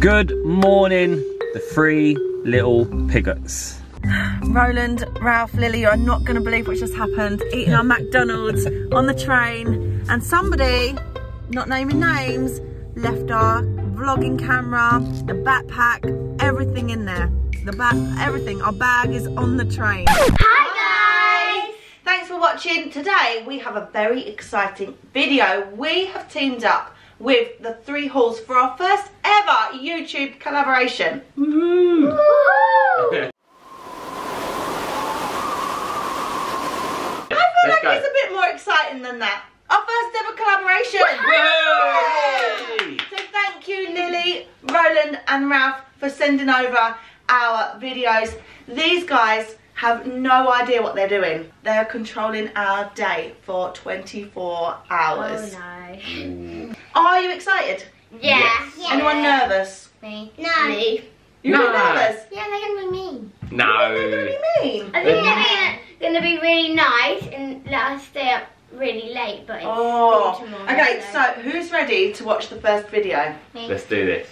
Good morning, the three little Piggotts. Roland, Ralph, Lilly, you're not going to believe what just happened. Eating our McDonald's on the train and somebody, not naming names, left our vlogging camera, the backpack, everything in there. The back, everything. Our bag is on the train. Hi guys! Thanks for watching. Today we have a very exciting video. We have teamed up with the Three Halls for our first ever YouTube collaboration. Woo! I feel Let's like go. it's a bit more exciting than that. Our first ever collaboration. Yay! So thank you Lilly, Roland and Ralph for sending over our videos. These guys have no idea what they're doing. They're controlling our day for 24 hours. Oh, no. Are you excited? Yeah. Yes. Anyone nervous? Me. No. Me. You're No. nervous? Yeah, they're gonna be mean. No. They're going to be mean? I think they're gonna be really nice and let us stay up really late, but it's Oh, tomorrow. okay. So who's ready to watch the first video? Me. Let's do this.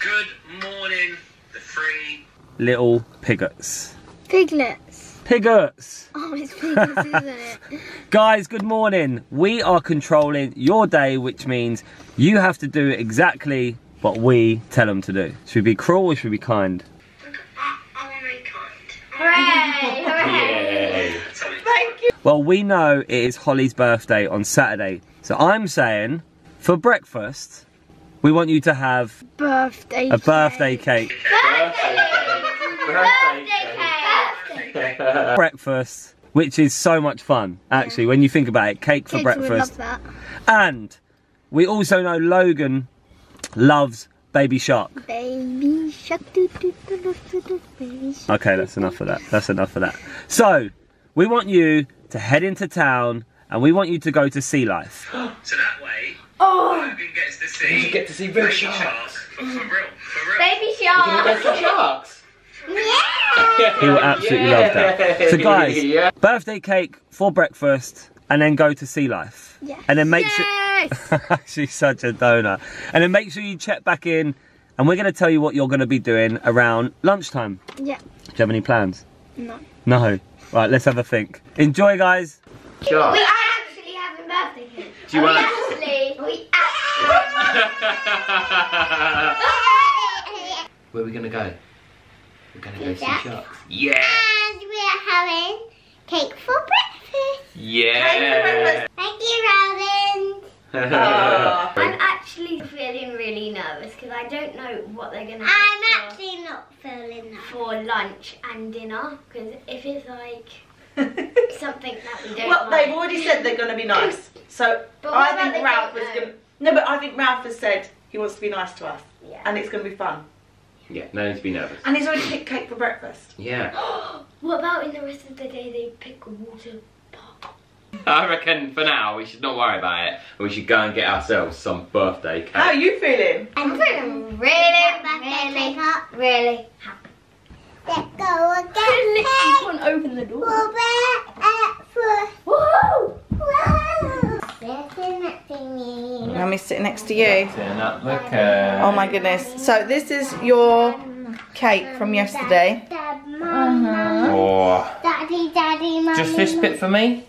Good morning, the three Little piglets. piglets. Piggotts. Oh, it's piglets, isn't it? Guys, good morning. We are controlling your day, which means you have to do exactly what we tell them to do. Should we be cruel or should we be kind? I, I want to be kind. Hooray! Hooray! Thank you. Well, we know it is Holly's birthday on Saturday. So I'm saying, for breakfast, we want you to have Birthday. a birthday cake. Birthday cake. breakfast, which is so much fun, actually, when you think about it. Cake for Kids would breakfast. love that. And we also know Logan loves Baby Shark. Baby shark, doo doo doo doo doo doo, baby shark. Okay, that's enough of that. That's enough of that. So, we want you to head into town and we want you to go to Sea Life. So that way, Oh, Logan gets to see. get to see baby sharks. For, for real, for real. baby shark. sharks. Yeah. He will absolutely love that. So, guys, Yeah. birthday cake for breakfast and then go to Sea Life. Yes. And then make sure. She's such a donor. And then make sure you check back in and we're going to tell you what you're going to be doing around lunchtime. yeah. Do you have any plans? No. No. Right, let's have a think. Enjoy, guys. Sharks. We actually having birthday cake. Do you wanna- actually, we actually. Where are we gonna go? We're gonna go see Jack. sharks. Yeah. And we're having cake for breakfast. Yeah. Thank you, Robin. Oh. I'm actually feeling really nervous because I don't know what they're gonna. I'm actually not feeling that for lunch and dinner because if it's like something that we don't. well, like, they've already said they're going to be nice. So But I think Ralph don't is know? going to. No, but I think Ralph has said he wants to be nice to us. Yeah. And it's going to be fun. Yeah. No need to be nervous. And he's already picked cake for breakfast. Yeah. What about in the rest of the day they pick a water park? I reckon for now we should not worry about it. We should go and get ourselves some birthday cake. How are you feeling? I'm feeling really, really, really happy. Let's go again. I literally can't open the door. Whoa! Mummy's sit next to you. Turn up the curve. Oh my goodness. So this is your cake from yesterday. Uh-huh. Oh. Daddy, daddy, mommy. Just this bit for me?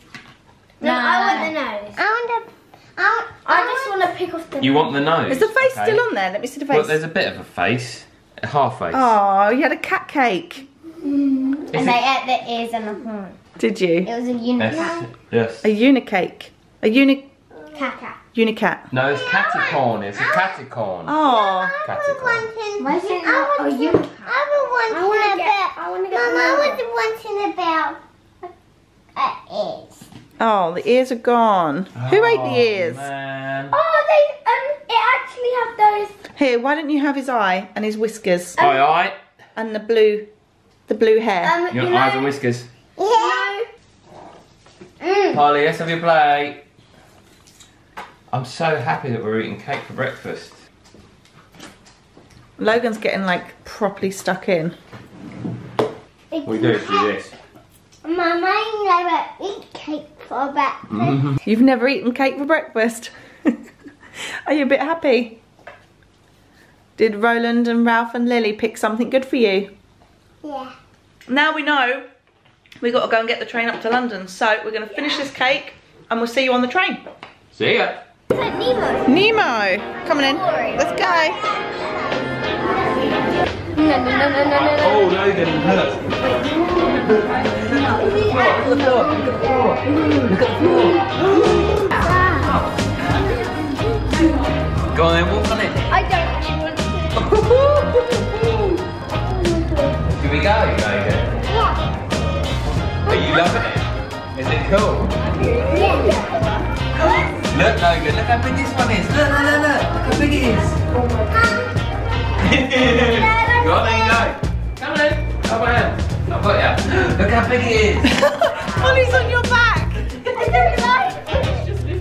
No, I want the nose. I want the. I, I just want to pick off the. You want the nose? Is the face okay. still on there? Let me see the Well, face. there's a bit of a face. A half face. Oh, you had a cat cake. And they ate the ears and the horn. Did you? It was a unicorn. Yes. yes. A unicake. A uni Caca. unicat. No, it's caticorn. It's a caticorn. Oh. Caticorn. Why is it not a unicorn? I was wanting about. I want to get. Mom, I was wanting about. Uh, ears. Oh, the ears are gone. Who ate the ears? Oh, Man. Oh, they um, it actually have those. Here, why don't you have his eye and his whiskers Aye, aye. and the blue, the blue hair? Um, Your you know, eyes and whiskers. Yeah. Mm. Polly, let's have your plate. I'm so happy that we're eating cake for breakfast. Logan's getting like properly stuck in. We do it through this. Mama, I never eat cake for breakfast. You've never eaten cake for breakfast. Are you a bit happy? Did Roland and Ralph and Lilly pick something good for you? Yeah. Now we know we got to go and get the train up to London. So we're going to finish this cake and we'll see you on the train. See ya. Is Nemo? Nemo, coming in. Let's go. No, no, no, no, no, no. Oh, Logan, look. Go on then, walk on it. I don't want to. Can we go, Logan? Yeah. Are you loving it? Is it cool? Yeah. Look, Logan, look how big this one is. Look, look, look, look. Look how big it is. go on, there you go. Come on, Up my hand. I've got ya. Look how big it is. Holly's on your back. I don't like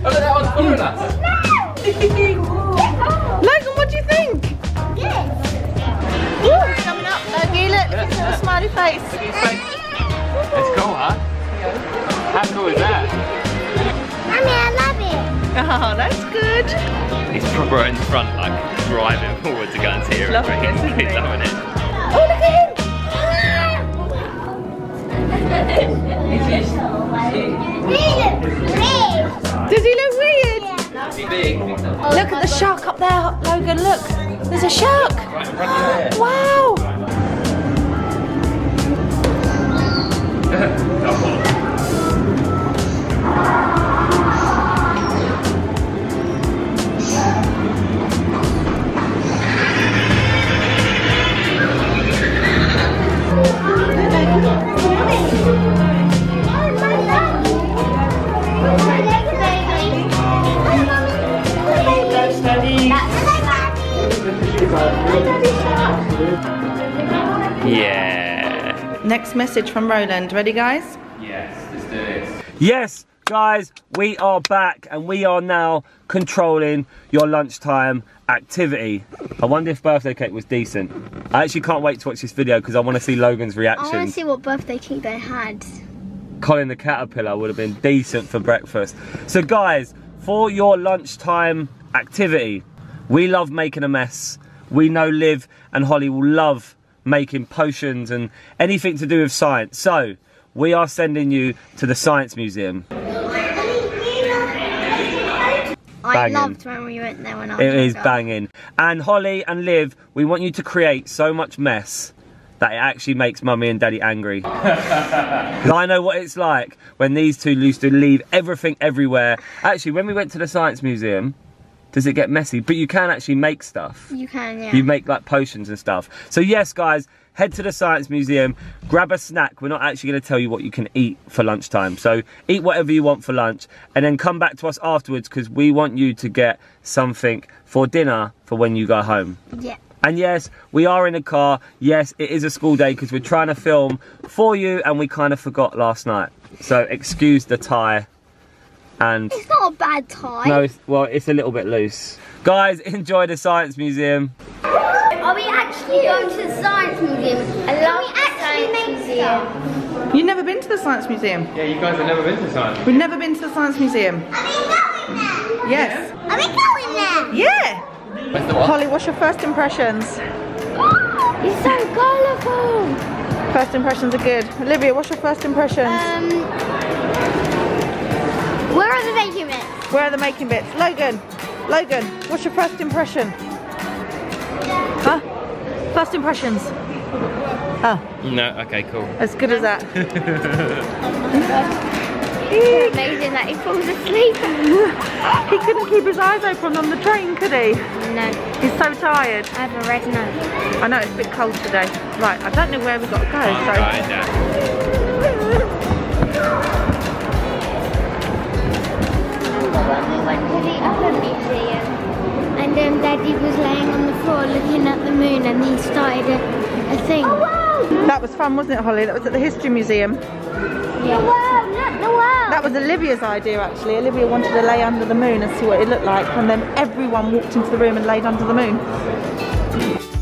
Oh, look, that one's following us. Logan, what do you think? Good. Ooh, coming up. Uh, Logie, look, look at his little smiley face. Look at his face. It's cool, huh? How cool is that? Mommy, I love it. Oh, that's good. He's proper in front, like driving forward to go and see her. Loving it, isn't He's he? loving it. Oh, look at him. Does he look weird? Be big. Look at the shark up there, Logan, look. There's a shark. Right in front of you there. Wow. Yeah. Next message from Roland. Ready, guys? Yes, let's do this. Yes, guys, we are back and we are now controlling your lunchtime activity. I wonder if birthday cake was decent. I actually can't wait to watch this video because I want to see Logan's reaction I want to see what birthday cake they had. Colin the caterpillar would have been decent for breakfast. So, guys, for your lunchtime activity, we love making a mess. We know Liv and Holly will love making potions and anything to do with science. So, we are sending you to the Science Museum. I loved when we went there when I was It is younger. banging. And Holly and Liv, we want you to create so much mess that it actually makes mummy and daddy angry. I know what it's like when these two used to leave everything everywhere. Actually, when we went to the Science Museum, does it get messy? But you can actually make stuff. You can, yeah. You make like potions and stuff. So yes, guys, head to the Science Museum, grab a snack. We're not actually going to tell you what you can eat for lunchtime. So eat whatever you want for lunch and then come back to us afterwards because we want you to get something for dinner for when you go home. yeah. And yes, we are in a car. Yes, it is a school day because we're trying to film for you and we kind of forgot last night. So excuse the tie and It's not a bad time. no, it's, well, it's a little bit loose. Guys, enjoy the Science Museum. Are we actually going to the science museum? I love the science museum. You've never been to the Science Museum? Yeah, you guys have never been to science. We've never been to the Science Museum. Are we going there? Yes. Are we going there? Yeah. Where's the what? Holly, what's your first impressions? It's so colourful. First impressions are good. Olivia, what's your first impressions? Um, where are the making bits? Where are the making bits? Logan, Logan, what's your first impression? Huh? First impressions. Oh, No, okay, cool. as good as that. It's amazing that he falls asleep. he couldn't keep his eyes open on the train, could he? no, He's so tired. I have a red nose. I know it's a bit cold today. Right, I don't know where we've got to go, so. Right, yeah. When we went to the other museum, and then Daddy was laying on the floor looking at the moon, and he started a, a thing. Oh wow! That was fun, wasn't it, Holly? That was at the History Museum. The world, not the world. That was Olivia's idea, actually. Olivia wanted to lay under the moon and see what it looked like, and then everyone walked into the room and laid under the moon.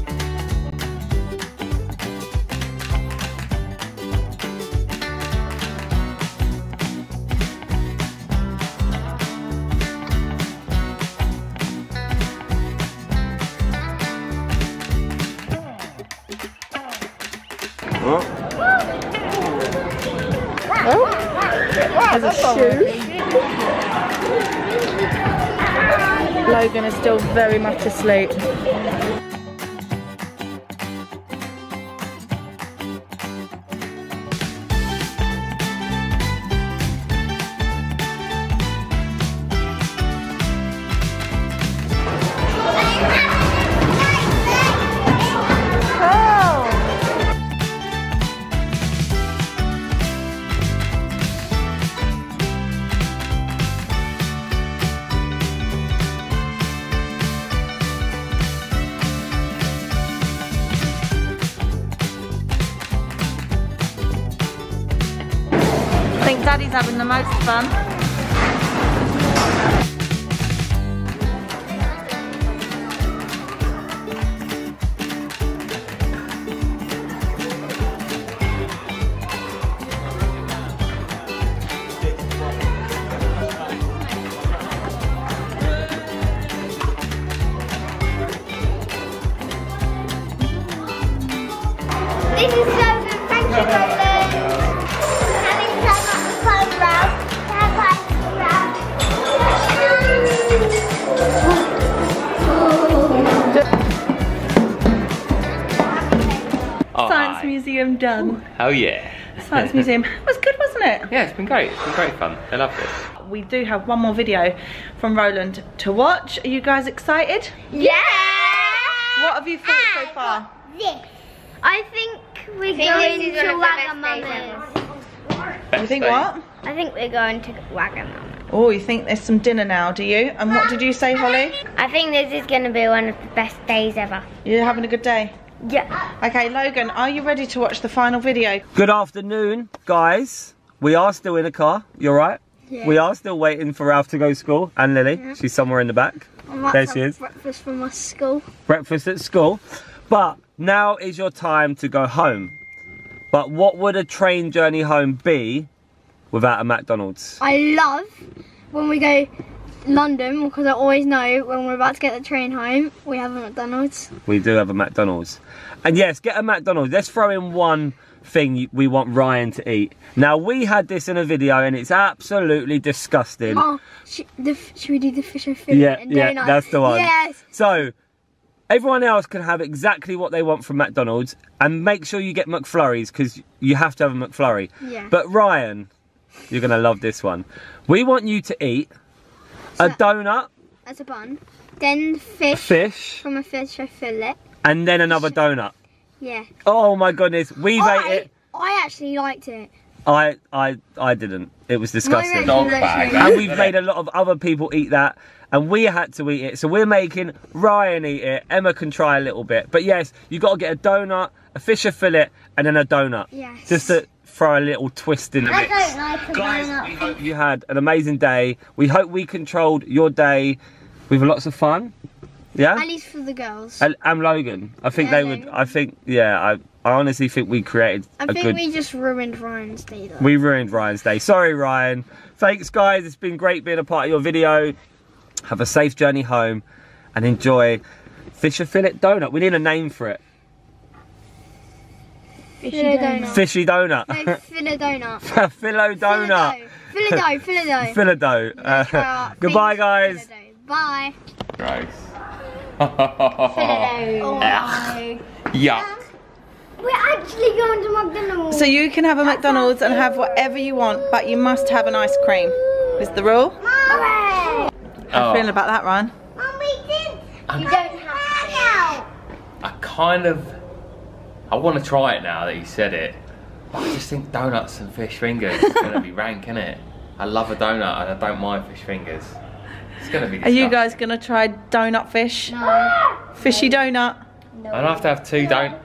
Very much asleep. Most fun. Oh, yeah. Science Museum. It was good, wasn't it? Yeah, it's been great. It's been great fun. I loved it. We do have one more video from Roland to watch. Are you guys excited? Yeah. What have you thought so far? This. I think we're going to Wagamama's. You think what? I think we're going to Wagamama's. Oh, you think there's some dinner now, do you? And what did you say, Holly? I think this is going to be one of the best days ever. You're having a good day? Yeah. Okay, Logan, are you ready to watch the final video? Good afternoon, guys. We are still in the car. You're right. We are still waiting for Ralph to go to school and Lilly. She's somewhere in the back. There she is. Breakfast from my school. Breakfast at school. But now is your time to go home. But what would a train journey home be without a McDonald's? I love when we go London because I always know when we're about to get the train home, we have a McDonald's. We do have a McDonald's. And yes, get a McDonald's. Let's throw in one thing we want Ryan to eat. Now, we had this in a video and it's absolutely disgusting. Oh, sh- the, should we do the fish and fillet Yeah, and yeah, that's the one. Yes. So, everyone else can have exactly what they want from McDonald's and make sure you get McFlurries because you have to have a McFlurry. Yeah. But Ryan, you're going to love this one. We want you to eat a donut, That's a bun. Then fish, fish, from a fish and fillet. and then another donut. Yeah. Oh my goodness, we've ate it. I actually liked it. I, I, I didn't. It was disgusting. Dog bag, and we've made a lot of other people eat that and we had to eat it so we're making ryan eat it emma can try a little bit but yes you got to get a donut a fisher fillet and then a donut Yes. just to throw a little twist in the I mix don't like a guys we hope you had an amazing day we hope we controlled your day with lots of fun yeah At least for the girls. and, and logan i think Yeah, they would Logan. i think yeah i i honestly think we created I think good we just ruined Ryan's day though. we ruined Ryan's day. Sorry, Ryan. Thanks, guys. It's been great being a part of your video. Have a safe journey home and enjoy Fisher Fillet Donut. We need a name for it. Fillet donut. Fishy Donut. No, fillet donut. Philo Donut. Fillet dough. Fillet dough. Philo Dough. Uh, try goodbye, guys. fillet dough. Bye. Gross. Oh, no. Yuck. We're actually going to McDonald's. So you can have a McDonald's and have whatever you want, but you must have an ice cream. Is the rule? Hooray! How Oh. you feeling about that, Ryan? Mum, we did. You don't have now. I kind of. I want to try it now that you said it. But I just think donuts and fish fingers is going to be rank, is it? I love a donut and I don't mind fish fingers. It's going to be Are you guys gonna try donut fish? No. Fishy donut. No. I don't have to have two don't.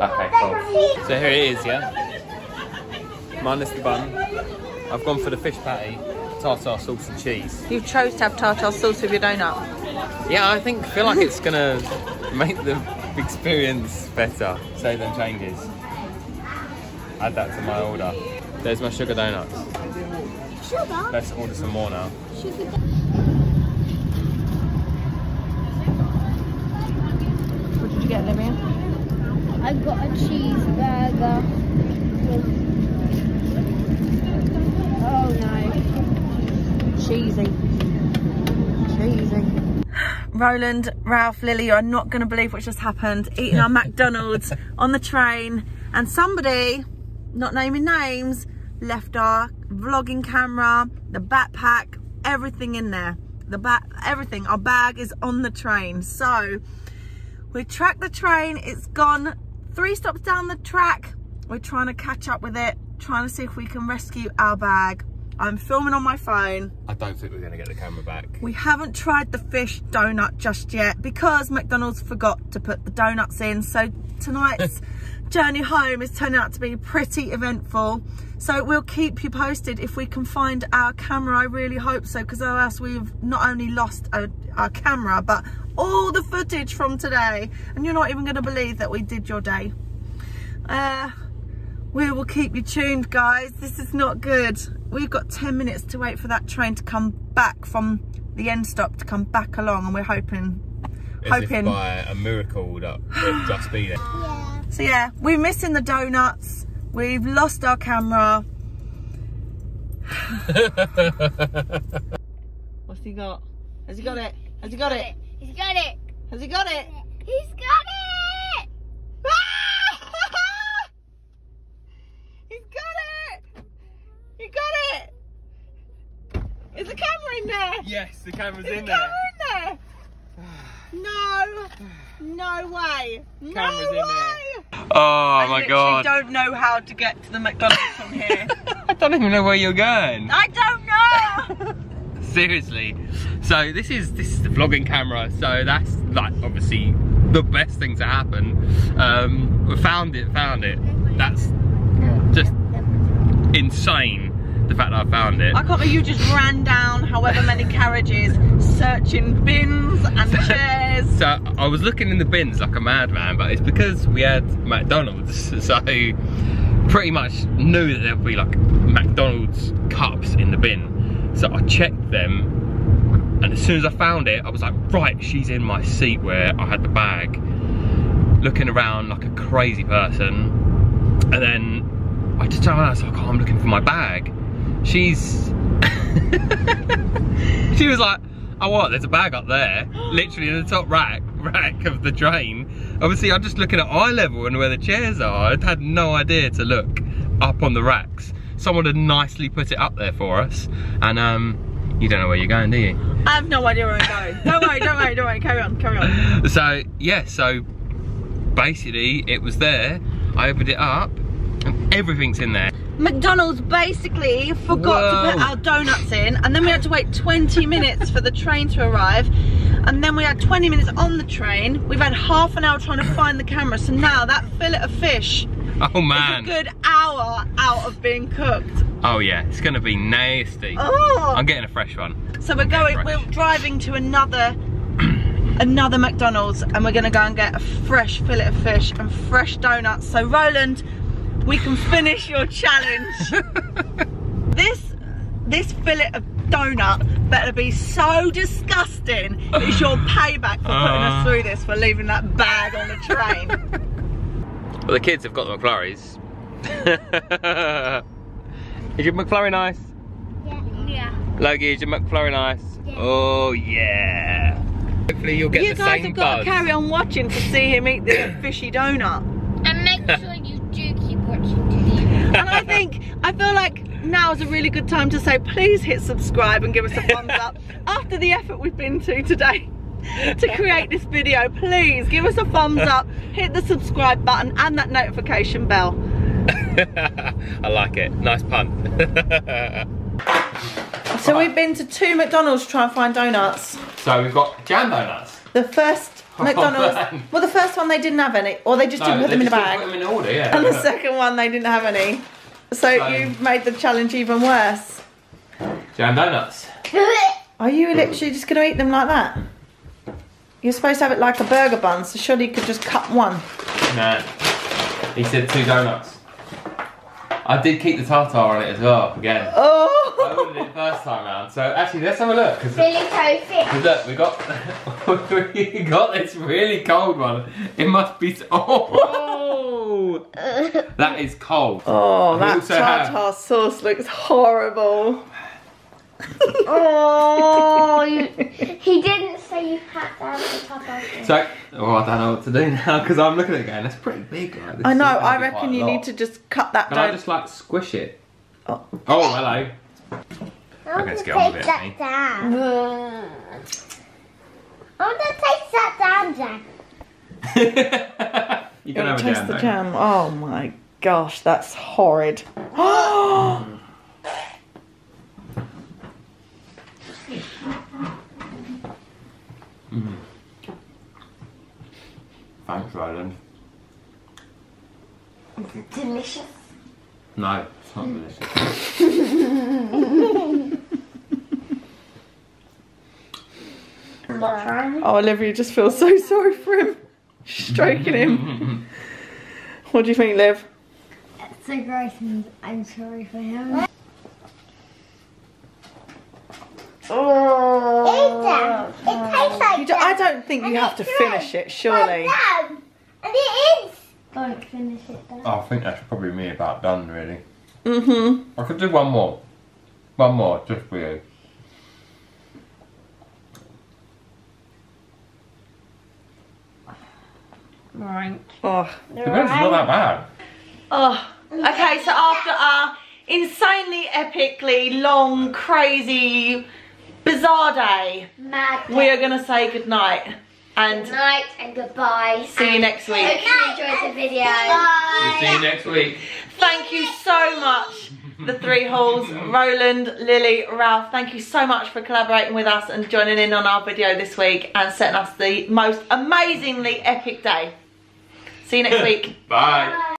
Okay, cool. So here it is, yeah? Minus the bun. I've gone for the fish patty, tartar sauce and cheese. You chose to have tartar sauce with your donut. Yeah, I think feel like it's gonna make the experience better. Save them changes. Add that to my order. There's my sugar donuts. Sugar? Let's order some more now. What did you get, Libya? I I got a cheeseburger. Oh no. Cheesy. Cheesy. Roland, Ralph, Lilly, you are not going to believe what just happened. Eating our McDonald's on the train and somebody, not naming names, left our vlogging camera, the backpack, everything in there. The back, everything. Our bag is on the train. So we tracked the train. It's gone three stops down the track. We're trying to catch up with it, trying to see if we can rescue our bag. I'm filming on my phone. I don't think we're going to get the camera back. We haven't tried the fish donut just yet because McDonald's forgot to put the donuts in. So tonight's journey home is turning out to be pretty eventful. So we'll keep you posted if we can find our camera. I really hope so because else we've not only lost our, our camera but all the footage from today. And you're not even going to believe that we did your day. Uh, we will keep you tuned guys. This is not good. We've got 10 minutes to wait for that train to come back from the end stop to come back along and we're hoping As hoping if by a miracle that it'd just be there. Yeah. so yeah we're missing the donuts we've lost our camera what's he got has he got it has he got it He's got it. has he got it He's got it. he's got it he got it is the camera in there yes, the camera's is in the there. in there no no way no Camera's in way there. Oh I my god. I don't know how to get to the McDonald's from here. I don't even know where you're going. I don't know. Seriously. So this is this is the vlogging camera. So that's like obviously the best thing to happen. Um, we found it, found it. That's just insane. The fact that I found it. I can't believe you just ran down however many carriages, searching bins and chairs. So I was looking in the bins like a madman, but it's because we had McDonald's. So pretty much knew that there would be like McDonald's cups in the bin. So I checked them, and as soon as I found it, I was like, right, she's in my seat where I had the bag, looking around like a crazy person. And then I just turned around, I was like, oh, I'm looking for my bag. She's she was like, oh what, there's a bag up there, literally in the top rack rack of the drain Obviously I'm just looking at eye level and where the chairs are. I had no idea to look up on the racks. Someone had nicely put it up there for us. And um, you don't know where you're going, do you? I have no idea where I'm going. Don't worry, don't worry, don't worry. Carry on, carry on. So yeah, so basically it was there. I opened it up and everything's in there. McDonald's basically forgot to put our donuts in, and then we had to wait 20 minutes for the train to arrive. And then we had 20 minutes on the train. We've had half an hour trying to find the camera. So now that fillet of fish Oh is a good hour out of being cooked. Oh yeah, it's gonna be nasty. Oh. I'm getting a fresh one. So we're going, we're driving to another another McDonald's and we're gonna go and get a fresh fillet of fish and fresh donuts. So Roland, we can finish your challenge. this this fillet of donut better be so disgusting. It's your payback for putting us Uh. through this for leaving that bag on the train. Well, the kids have got the McFlurries. is your McFlurry nice? Yeah. Logie, is your McFlurry nice? Yeah. Oh yeah. Hopefully you'll get you the guys same have got buzz. to carry on watching to see him eat this fishy donut. And make sure you do keep watching to the end. And I think I feel like now is a really good time to say please hit subscribe and give us a thumbs up after the effort we've been to today to create this video please give us a thumbs up hit the subscribe button and that notification bell I like it. Nice pun. so we've been to two McDonald's to try and find donuts so we've got jam donuts. the first Oh, McDonald's man. well the first one they didn't have any or they just didn't put them in a bag Put them in order, yeah. and the second one they didn't have any so So- you've um, made the challenge even worse jam donuts. Are you literally just going to eat them like that? You're supposed to have it like a burger bun, so surely you could just cut one. Nah. He said two donuts. I did keep the tartar on it as well, again. Oh. I Oh! ordered it first time round. So actually, let's have a look. 'cause- Billy Toe Fish. 'cause look, we got we got this really cold one. It must be. Oh, that is cold. Oh, We that also have- tartar sauce looks horrible. Oh, you, he didn't say you had to have the top off. So, oh, I don't know what to do now because I'm looking at it going, that's pretty big. Like, I know, I reckon you lot. need to just cut that Can I just like squish it? Oh. Oh, hello. I'm let's gonna get on take with it, that down. I'm gonna take that down, Jack. you can Gonna have a taste jam. the though. jam. Oh my gosh, that's horrid. Mm. Mm-hmm. Thanks, Roland. Delicious. No, it's not delicious. Oh, Olivia just feels so sorry for him. Stroking him. what do you think, Liv? So gross and I'm sorry for him. Oh. It tastes like You do, I don't think you have to finish it, surely. And it is. Don't finish it though. I think that's probably me about done, really. Mm-hmm. I could do one more. One more, just for you. Right. Oh. To be it's not that bad. Oh. Okay, so after our insanely, epically long, crazy, bizarre day, Mad. we are going to say goodnight. And Good night and goodbye. see you next week. Hope you enjoyed the video. We'll see you next week. Thank you so much, the three halls, Roland, Lilly, Ralph. Thank you so much for collaborating with us and joining in on our video this week and setting us the most amazingly epic day. See you next week. Bye.